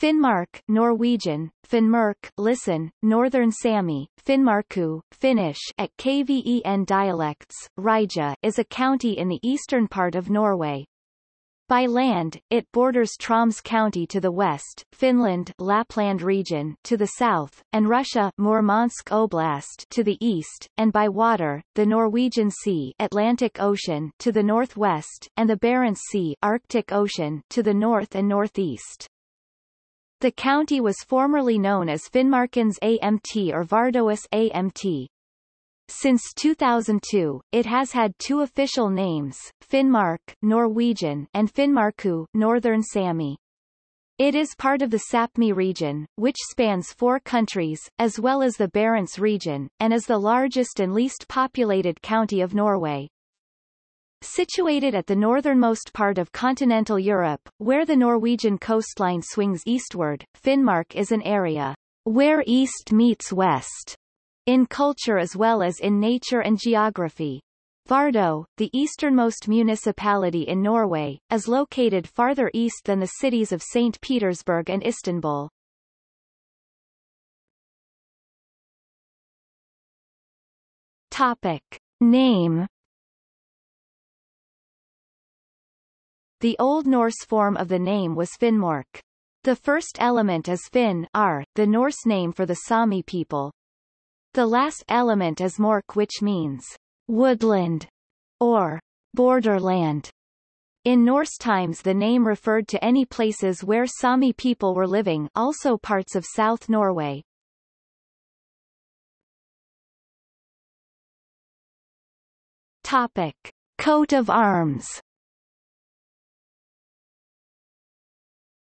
Finnmark, Norwegian, Finnmark, listen, Northern Sami, Finnmarku, Finnish at KVEN dialects, Ruija is a county in the eastern part of Norway. By land, it borders Troms County to the west, Finland Lapland region to the south, and Russia Murmansk Oblast to the east, and by water, the Norwegian Sea Atlantic Ocean to the northwest, and the Barents Sea Arctic Ocean to the north and northeast. The county was formerly known as Finnmarkens AMT or Vardøhus AMT. Since 2002, it has had two official names, Finnmark Norwegian and Finnmarku Northern Sami. It is part of the Sapmi region, which spans four countries, as well as the Barents region, and is the largest and least populated county of Norway. Situated at the northernmost part of continental Europe, where the Norwegian coastline swings eastward, Finnmark is an area where east meets west in culture as well as in nature and geography. Vardø, the easternmost municipality in Norway, is located farther east than the cities of St. Petersburg and Istanbul. Topic. Name The Old Norse form of the name was Finnmark. The first element is Finnar, the Norse name for the Sami people. The last element is Mork which means woodland or borderland. In Norse times the name referred to any places where Sami people were living also parts of South Norway. Topic. Coat of arms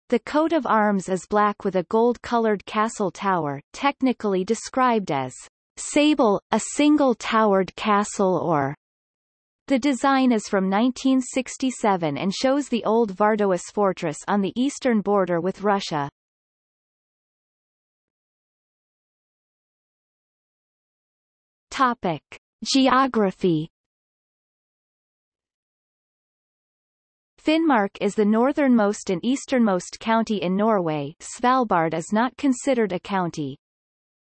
The coat of arms is black with a gold-colored castle tower, technically described as sable, a single-towered castle or the design is from 1967 and shows the old Vardøhus fortress on the eastern border with Russia. Topic. Geography Finnmark is the northernmost and easternmost county in Norway Svalbard is not considered a county.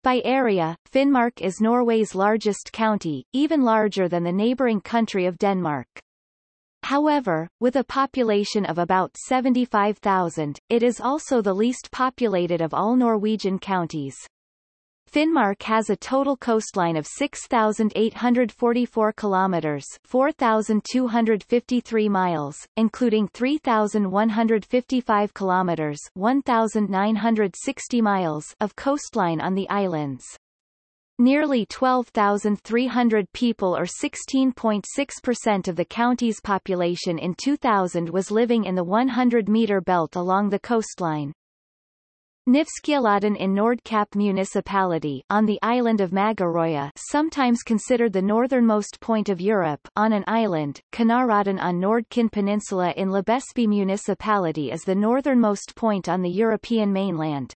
By area, Finnmark is Norway's largest county, even larger than the neighbouring country of Denmark. However, with a population of about 75,000, it is also the least populated of all Norwegian counties. Finnmark has a total coastline of 6,844 kilometers 4,253 miles, including 3,155 kilometers 1,960 miles of coastline on the islands. Nearly 12,300 people or 16.6% of the county's population in 2000 was living in the 100-meter belt along the coastline. Knivskjellodden in Nordkapp municipality on the island of Magerøya sometimes considered the northernmost point of Europe on an island, Kinnarodden on Nordkinn Peninsula in Lebesby municipality is the northernmost point on the European mainland.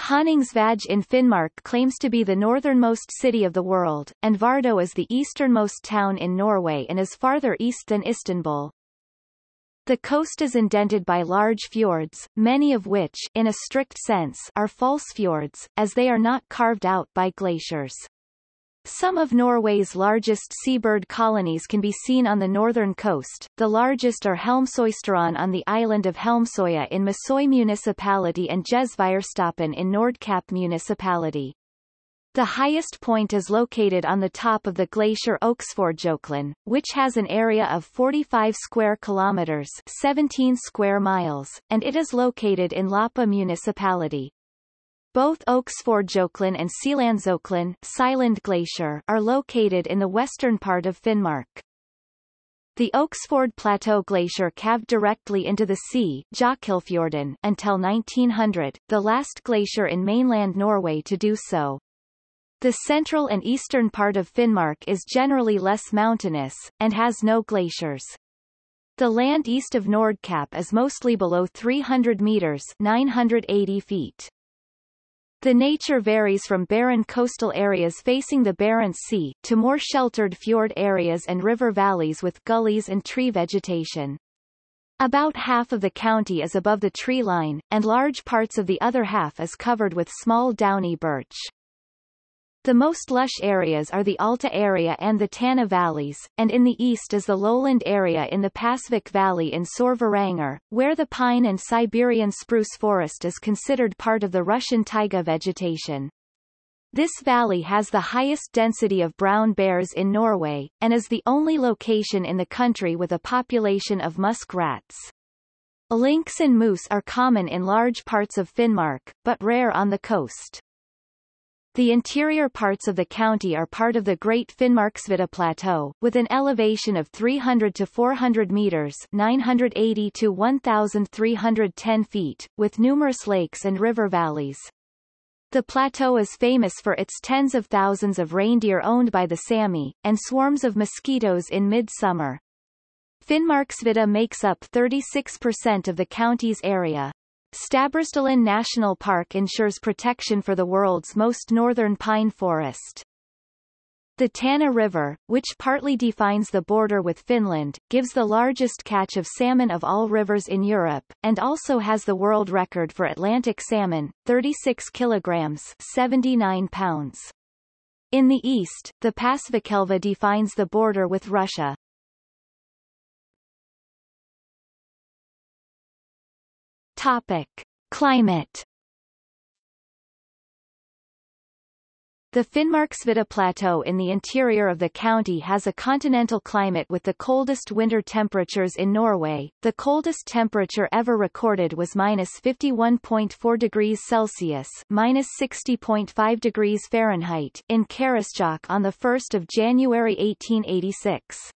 Honningsvåg in Finnmark claims to be the northernmost city of the world, and Vardø is the easternmost town in Norway and is farther east than Istanbul. The coast is indented by large fjords, many of which, in a strict sense, are false fjords, as they are not carved out by glaciers. Some of Norway's largest seabird colonies can be seen on the northern coast, the largest are Helmsøysteren on the island of Helmsøya in Måsøy municipality and Gjesværstappen in Nordkapp municipality. The highest point is located on the top of the glacier Øksfjordjøkelen, which has an area of 45 square kilometers 17 square miles, and it is located in Loppa municipality. Both Øksfjordjøkelen and Seilandsjøkelen Seiland Glacier are located in the western part of Finnmark. The Øksfjord Plateau Glacier calved directly into the sea until 1900, the last glacier in mainland Norway to do so. The central and eastern part of Finnmark is generally less mountainous, and has no glaciers. The land east of Nordkapp is mostly below 300 meters 980 feet. The nature varies from barren coastal areas facing the Barents Sea, to more sheltered fjord areas and river valleys with gullies and tree vegetation. About half of the county is above the tree line, and large parts of the other half is covered with small downy birch. The most lush areas are the Alta area and the Tana valleys, and in the east is the lowland area in the Pasvik Valley in Sør-Varanger, where the pine and Siberian spruce forest is considered part of the Russian taiga vegetation. This valley has the highest density of brown bears in Norway, and is the only location in the country with a population of musk rats. Lynx and moose are common in large parts of Finnmark, but rare on the coast. The interior parts of the county are part of the Great Finnmarksvidda Plateau, with an elevation of 300 to 400 meters 980 to 1,310 feet, with numerous lakes and river valleys. The plateau is famous for its tens of thousands of reindeer owned by the Sami, and swarms of mosquitoes in midsummer. Finnmarksvidda makes up 36% of the county's area. Stabbursdalen National Park ensures protection for the world's most northern pine forest. The Tana River, which partly defines the border with Finland, gives the largest catch of salmon of all rivers in Europe, and also has the world record for Atlantic salmon, 36 kilograms 79 pounds. In the east, the Pasvikelva defines the border with Russia. Topic. Climate The Finnmarksvidda Plateau in the interior of the county has a continental climate with the coldest winter temperatures in Norway. The coldest temperature ever recorded was minus 51.4 degrees Celsius minus 60.5 degrees Fahrenheit in Karasjok on 1 January 1886.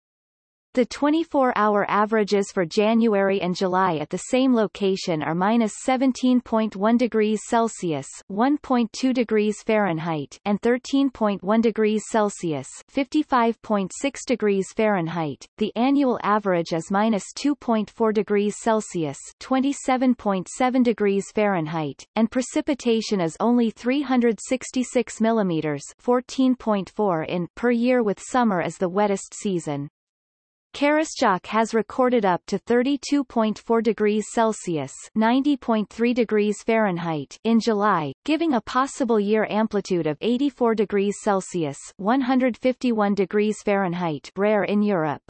The 24-hour averages for January and July at the same location are minus 17.1 degrees Celsius (1.2 degrees Fahrenheit) and 13.1 degrees Celsius (55.6 degrees Fahrenheit). The annual average is minus 2.4 degrees Celsius (27.7 degrees Fahrenheit), and precipitation is only 366 millimeters (14.4 in) per year, with summer as the wettest season. Karasjok has recorded up to 32.4 degrees Celsius 90.3 degrees Fahrenheit in July, giving a possible year amplitude of 84 degrees Celsius 151 degrees Fahrenheit rare in Europe.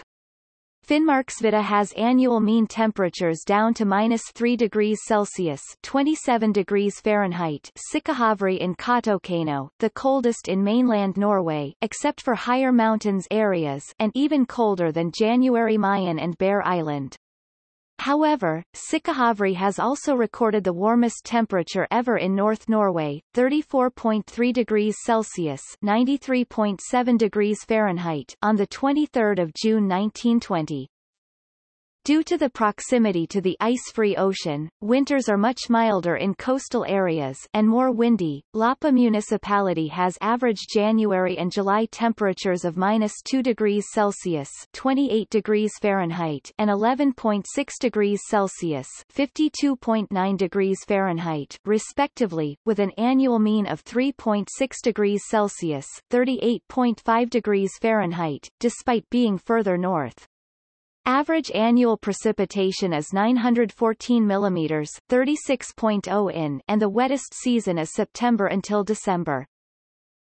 Finnmarksvidda has annual mean temperatures down to minus 3 degrees Celsius 27 degrees Fahrenheit Sihccajavri in Kautokeino, the coldest in mainland Norway, except for higher mountains areas and even colder than January Mayen and Bear Island. However, Sihccajavri has also recorded the warmest temperature ever in North Norway, 34.3 degrees Celsius (93.7 degrees Fahrenheit) on the 23rd of June 1920. Due to the proximity to the ice-free ocean, winters are much milder in coastal areas and more windy. Loppa municipality has average January and July temperatures of minus 2 degrees Celsius 28 degrees Fahrenheit and 11.6 degrees Celsius 52.9 degrees Fahrenheit, respectively, with an annual mean of 3.6 degrees Celsius 38.5 degrees Fahrenheit, despite being further north. Average annual precipitation is 914 mm 36.0 in and the wettest season is September until December.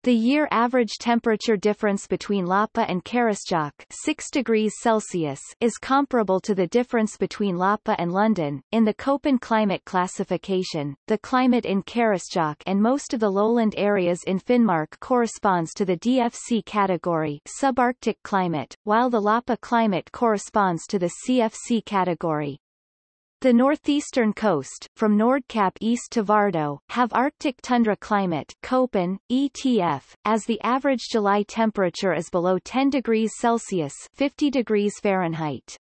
The year average temperature difference between Loppa and Karasjok 6 degrees Celsius is comparable to the difference between Loppa and London. In the Köppen climate classification, the climate in Karasjok and most of the lowland areas in Finnmark corresponds to the DFC category subarctic climate, while the Loppa climate corresponds to the CFC category. The northeastern coast, from Nordkapp east to Vardø, have Arctic tundra climate Köppen, ETF, as the average July temperature is below 10 degrees Celsius 50 degrees Fahrenheit.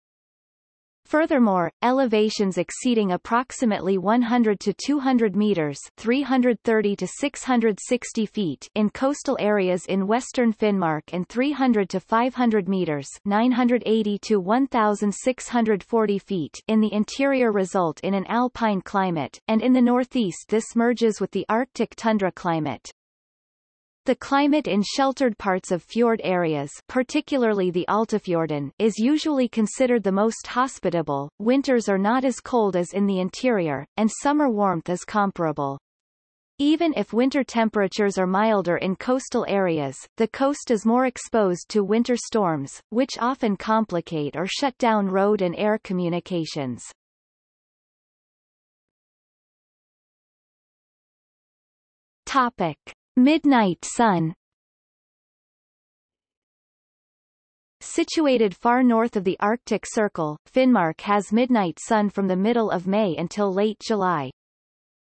Furthermore, elevations exceeding approximately 100 to 200 meters 330 to 660 feet in coastal areas in western Finnmark and 300 to 500 meters 980 to 1,640 feet in the interior result in an alpine climate, and in the northeast this merges with the Arctic tundra climate. The climate in sheltered parts of fjord areas particularly the Altafjorden is usually considered the most hospitable, winters are not as cold as in the interior, and summer warmth is comparable. Even if winter temperatures are milder in coastal areas, the coast is more exposed to winter storms, which often complicate or shut down road and air communications. Topic. Midnight sun Situated far north of the Arctic Circle, Finnmark has midnight sun from the middle of May until late July.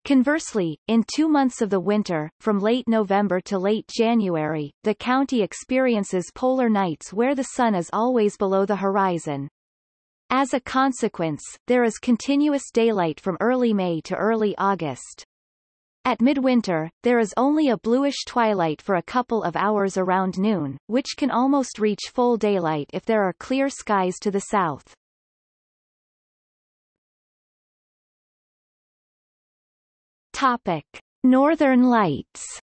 Conversely, in two months of the winter, from late November to late January, the county experiences polar nights where the sun is always below the horizon. As a consequence, there is continuous daylight from early May to early August. At midwinter, there is only a bluish twilight for a couple of hours around noon, which can almost reach full daylight if there are clear skies to the south. Topic. Northern Lights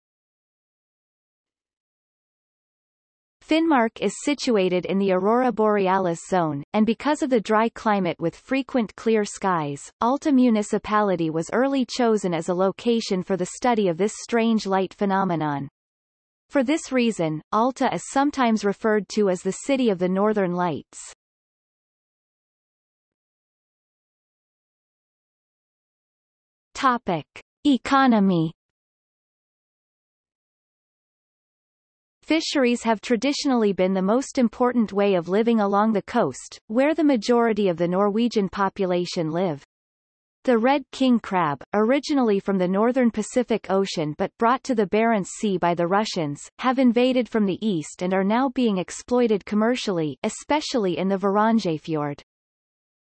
Finnmark is situated in the aurora borealis zone, and because of the dry climate with frequent clear skies, Alta municipality was early chosen as a location for the study of this strange light phenomenon. For this reason, Alta is sometimes referred to as the City of the Northern Lights. Topic. Economy Fisheries have traditionally been the most important way of living along the coast, where the majority of the Norwegian population live. The red king crab, originally from the northern Pacific Ocean but brought to the Barents Sea by the Russians, have invaded from the east and are now being exploited commercially, especially in the Varangerfjord.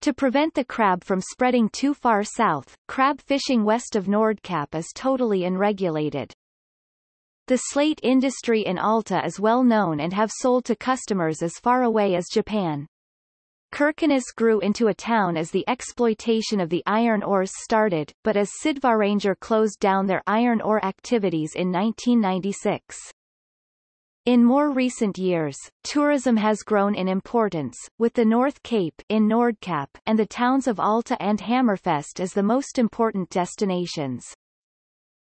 To prevent the crab from spreading too far south, crab fishing west of Nordkapp is totally unregulated. The slate industry in Alta is well known and have sold to customers as far away as Japan. Kirkenes grew into a town as the exploitation of the iron ores started, but as Sydvaranger closed down their iron ore activities in 1996. In more recent years, tourism has grown in importance, with the North Cape in Nordkapp and the towns of Alta and Hammerfest as the most important destinations.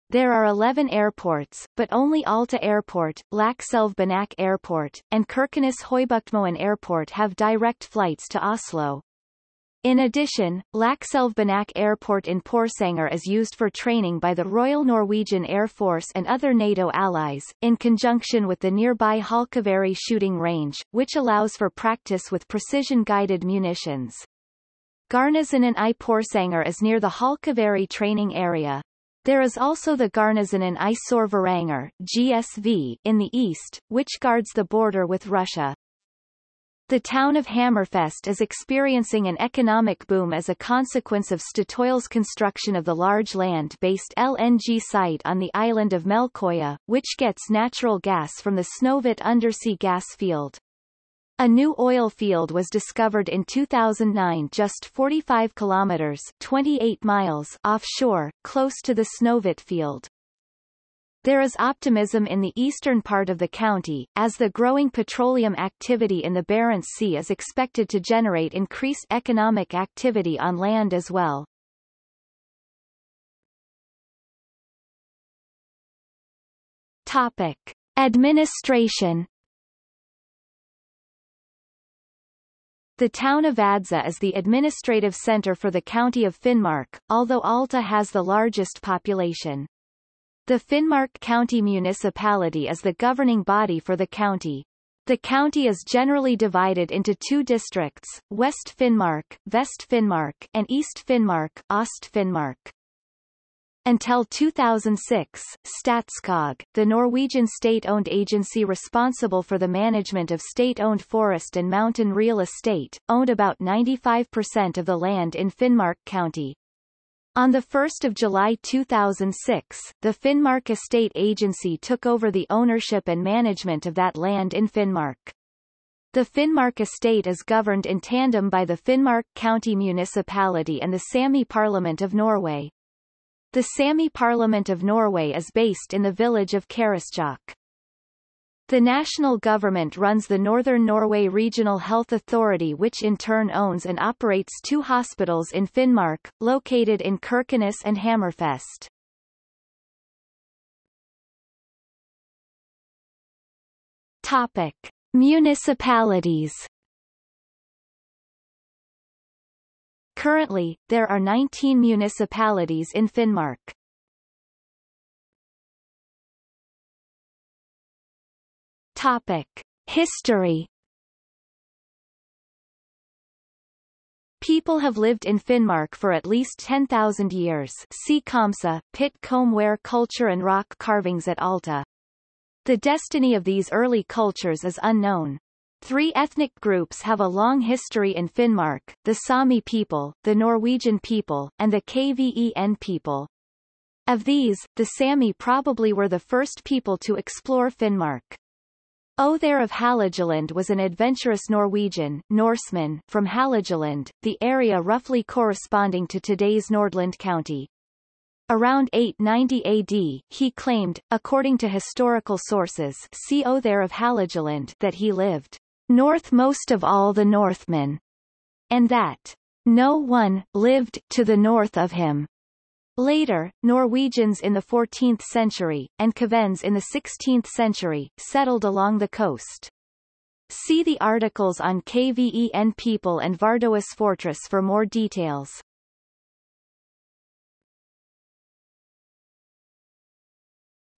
There are 11 airports, but only Alta Airport, Lakselv Airport, and Kirkenes Høybuktmoen Airport have direct flights to Oslo. In addition, Lakselv Airport in Porsanger is used for training by the Royal Norwegian Air Force and other NATO allies, in conjunction with the nearby Halkavarre shooting range, which allows for practice with precision-guided munitions. Garnisonen i Porsanger is near the Halkavarre training area. There is also the Garnisonen in Sør-Varanger GSV in the east, which guards the border with Russia. The town of Hammerfest is experiencing an economic boom as a consequence of Statoil's construction of the large land-based LNG site on the island of Melkøya, which gets natural gas from the Snøhvit undersea gas field. A new oil field was discovered in 2009 just 45 kilometers 28 miles offshore, close to the Snøhvit field. There is optimism in the eastern part of the county, as the growing petroleum activity in the Barents Sea is expected to generate increased economic activity on land as well. Topic. Administration The town of Vadsø is the administrative center for the county of Finnmark, although Alta has the largest population. The Finnmark County Municipality is the governing body for the county. The county is generally divided into two districts, West Finnmark, Vest Finnmark, and East Finnmark, Ost Finnmark. Until 2006, Statskog, the Norwegian state-owned agency responsible for the management of state-owned forest and mountain real estate, owned about 95% of the land in Finnmark County. On 1 July 2006, the Finnmark Estate Agency took over the ownership and management of that land in Finnmark. The Finnmark estate is governed in tandem by the Finnmark County Municipality and the Sami Parliament of Norway. The Sami Parliament of Norway is based in the village of Karasjok. The national government runs the Northern Norway Regional Health Authority which in turn owns and operates two hospitals in Finnmark, located in Kirkenes and Hammerfest. Topic. Municipalities Currently, there are 19 municipalities in Finnmark. Topic. History People have lived in Finnmark for at least 10,000 years see Komsa, pit comb ware culture and rock carvings at Alta. The destiny of these early cultures is unknown. Three ethnic groups have a long history in Finnmark, the Sami people, the Norwegian people, and the Kven people. Of these, the Sami probably were the first people to explore Finnmark. Ohthere of Hålogaland was an adventurous Norwegian Norseman from Hålogaland, the area roughly corresponding to today's Nordland County. Around 890 AD, he claimed, according to historical sources see Ohthere of Hålogaland that he lived northmost of all the Northmen, and that no one lived to the north of him. Later, Norwegians in the 14th century, and Kvens in the 16th century, settled along the coast. See the articles on Kven people and Vardøhus fortress for more details.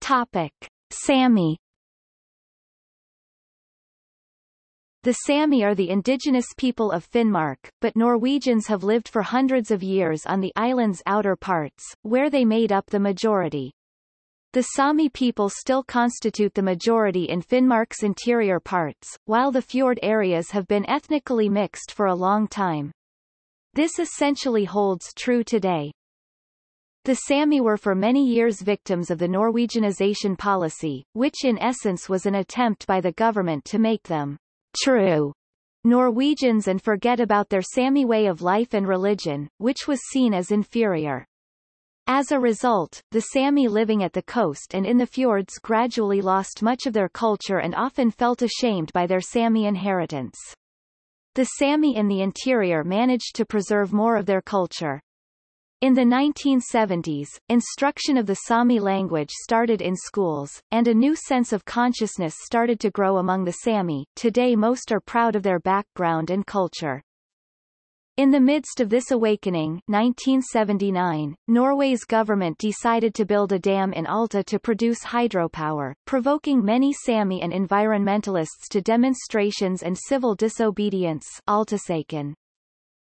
Topic. Sami The Sami are the indigenous people of Finnmark, but Norwegians have lived for hundreds of years on the island's outer parts, where they made up the majority. The Sami people still constitute the majority in Finnmark's interior parts, while the fjord areas have been ethnically mixed for a long time. This essentially holds true today. The Sami were for many years victims of the Norwegianization policy, which in essence was an attempt by the government to make them true Norwegians and forget about their Sami way of life and religion, which was seen as inferior. As a result, the Sami living at the coast and in the fjords gradually lost much of their culture and often felt ashamed by their Sami inheritance. The Sami in the interior managed to preserve more of their culture. In the 1970s, instruction of the Sami language started in schools, and a new sense of consciousness started to grow among the Sami. Today most are proud of their background and culture. In the midst of this awakening 1979, Norway's government decided to build a dam in Alta to produce hydropower, provoking many Sami and environmentalists to demonstrations and civil disobedience Altasaken.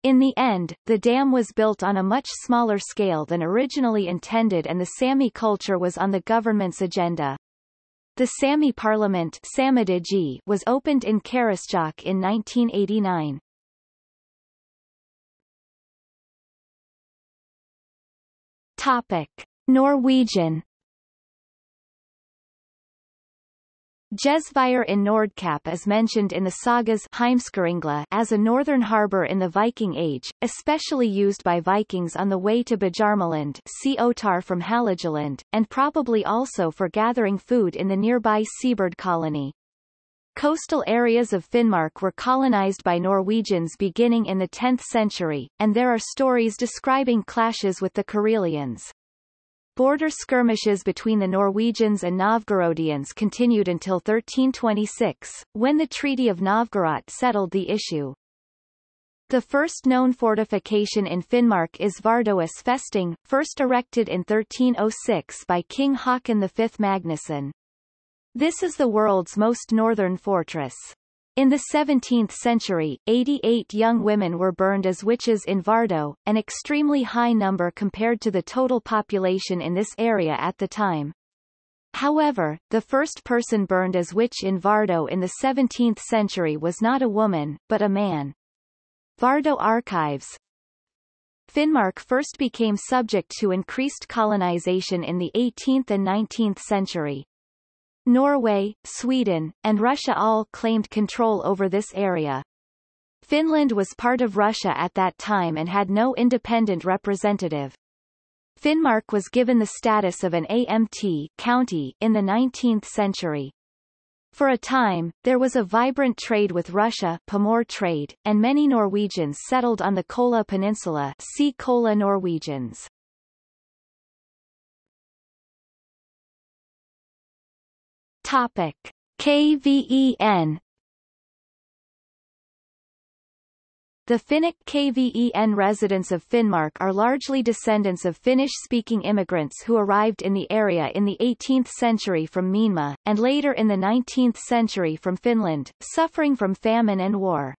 In the end, the dam was built on a much smaller scale than originally intended and the Sami culture was on the government's agenda. The Sami parliament was opened in Karasjok in 1989. Topic. Norwegian Gjesvær in Nordkapp is mentioned in the sagas Heimskringla as a northern harbour in the Viking Age, especially used by Vikings on the way to Bjarmeland see Ottar from Hålogaland, and probably also for gathering food in the nearby seabird colony. Coastal areas of Finnmark were colonized by Norwegians beginning in the 10th century, and there are stories describing clashes with the Karelians. Border skirmishes between the Norwegians and Novgorodians continued until 1326, when the Treaty of Novgorod settled the issue. The first known fortification in Finnmark is Vardøhus Festning, first erected in 1306 by King Haakon V Magnusson. This is the world's most northern fortress. In the 17th century, 88 young women were burned as witches in Vardo, an extremely high number compared to the total population in this area at the time. However, the first person burned as witch in Vardo in the 17th century was not a woman, but a man. Vardo Archives Finnmark first became subject to increased colonization in the 18th and 19th century. Norway, Sweden, and Russia all claimed control over this area. Finland was part of Russia at that time and had no independent representative. Finnmark was given the status of an AMT county in the 19th century. For a time, there was a vibrant trade with Russia Pomor trade, and many Norwegians settled on the Kola Peninsula see Kola Norwegians. Topic. KVEN The Finnic KVEN residents of Finnmark are largely descendants of Finnish-speaking immigrants who arrived in the area in the 18th century from Myanmar, and later in the 19th century from Finland, suffering from famine and war.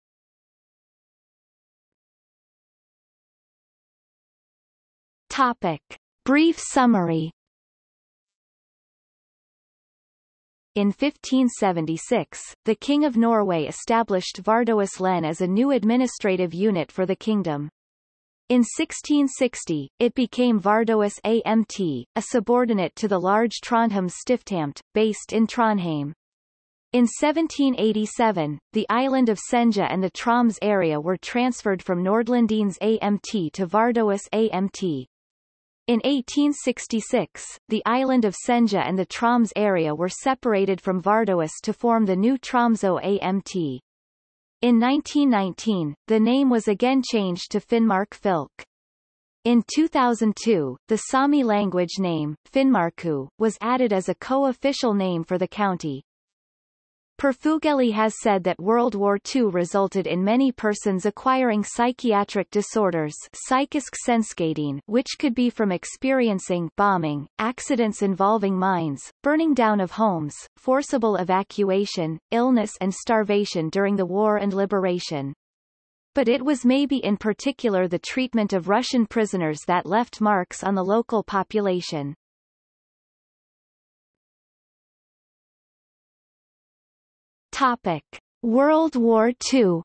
Topic. Brief summary In 1576, the King of Norway established Vardøhus len as a new administrative unit for the kingdom. In 1660, it became Vardøhus Amt, a subordinate to the large Trondheim Stiftamt, based in Trondheim. In 1787, the island of Senja and the Troms area were transferred from Nordlandens Amt to Vardøhus Amt. In 1866, the island of Senja and the Troms area were separated from Vardøhus to form the new Tromsø Amt. In 1919, the name was again changed to Finnmark Fylke. In 2002, the Sami language name, Finnmarku, was added as a co-official name for the county. Perfugeli has said that World War II resulted in many persons acquiring psychiatric disorders which could be from experiencing bombing, accidents involving mines, burning down of homes, forcible evacuation, illness and starvation during the war and liberation. But it was maybe in particular the treatment of Russian prisoners that left marks on the local population. Topic. World War II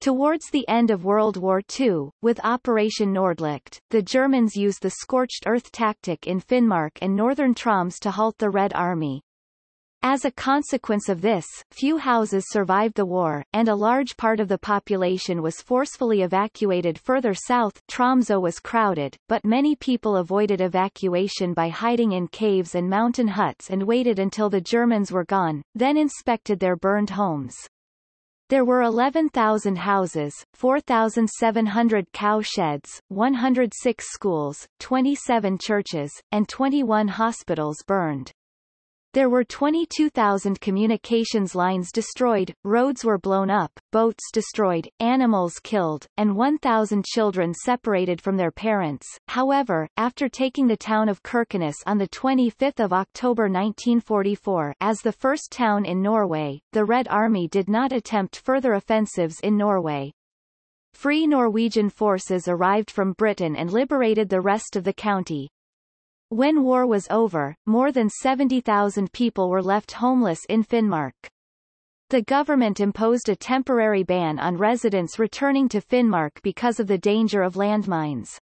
Towards the end of World War II, with Operation Nordlicht, the Germans used the scorched earth tactic in Finnmark and northern Troms to halt the Red Army. As a consequence of this, few houses survived the war, and a large part of the population was forcefully evacuated further south Tromsø was crowded, but many people avoided evacuation by hiding in caves and mountain huts and waited until the Germans were gone, then inspected their burned homes. There were 11,000 houses, 4,700 cow sheds, 106 schools, 27 churches, and 21 hospitals burned. There were 22,000 communications lines destroyed, roads were blown up, boats destroyed, animals killed, and 1,000 children separated from their parents. However, after taking the town of Kirkenes on 25 October 1944 as the first town in Norway, the Red Army did not attempt further offensives in Norway. Free Norwegian forces arrived from Britain and liberated the rest of the county, when war was over, more than 70,000 people were left homeless in Finnmark. The government imposed a temporary ban on residents returning to Finnmark because of the danger of landmines.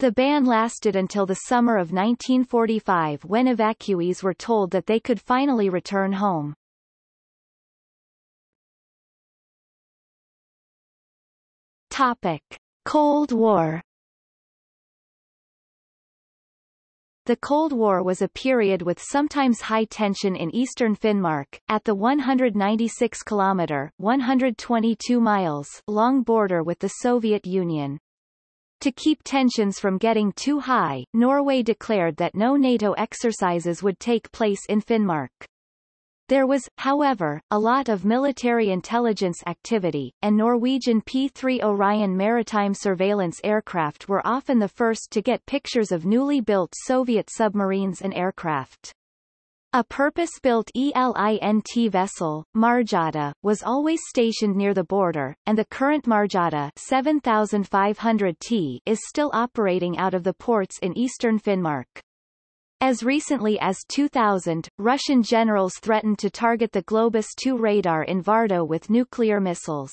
The ban lasted until the summer of 1945 when evacuees were told that they could finally return home. Topic. Cold War The Cold War was a period with sometimes high tension in eastern Finnmark, at the 196-kilometer (122 miles) long border with the Soviet Union. To keep tensions from getting too high, Norway declared that no NATO exercises would take place in Finnmark. There was, however, a lot of military intelligence activity, and Norwegian P-3 Orion maritime surveillance aircraft were often the first to get pictures of newly built Soviet submarines and aircraft. A purpose-built ELINT vessel, Marjata, was always stationed near the border, and the current Marjata 7500T is still operating out of the ports in eastern Finnmark. As recently as 2000, Russian generals threatened to target the Globus 2 radar in Vardø with nuclear missiles.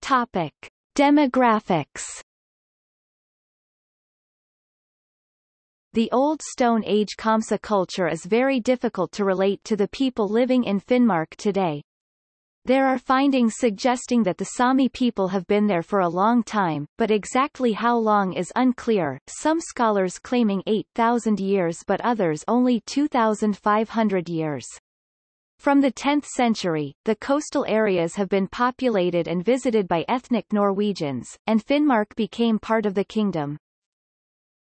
Topic. Demographics The Old Stone Age Komsa culture is very difficult to relate to the people living in Finnmark today. There are findings suggesting that the Sami people have been there for a long time, but exactly how long is unclear, some scholars claiming 8,000 years but others only 2,500 years. From the 10th century, the coastal areas have been populated and visited by ethnic Norwegians, and Finnmark became part of the kingdom.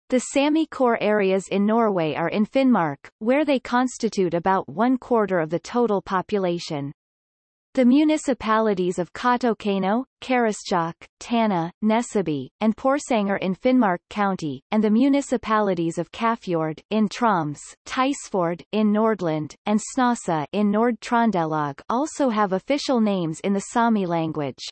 The Sami core areas in Norway are in Finnmark, where they constitute about one quarter of the total population. The municipalities of Kautokeino, Karasjok, Tana, Nesseby, and Porsanger in Finnmark County, and the municipalities of Kafjord in Troms, Tysfjord in Nordland, and Snåsa in Nord-Trøndelag also have official names in the Sami language.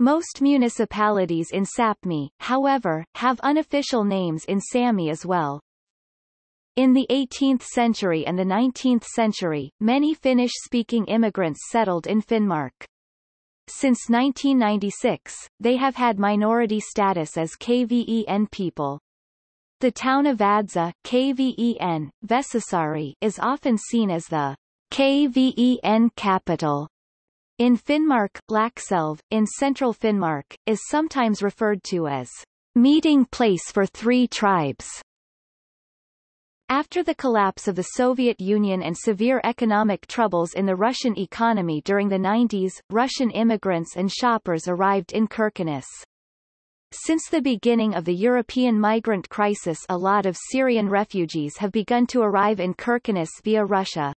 Most municipalities in Sapmi, however, have unofficial names in Sami as well. In the 18th century and the 19th century, many Finnish-speaking immigrants settled in Finnmark. Since 1996, they have had minority status as KVEN people. The town of Vadsø, KVEN, Vesisaari, is often seen as the KVEN capital. In Finnmark, Lakselv, in central Finnmark, is sometimes referred to as meeting place for three tribes. After the collapse of the Soviet Union and severe economic troubles in the Russian economy during the 90s, Russian immigrants and shoppers arrived in Kirkenes. Since the beginning of the European migrant crisis a lot of Syrian refugees have begun to arrive in Kirkenes via Russia.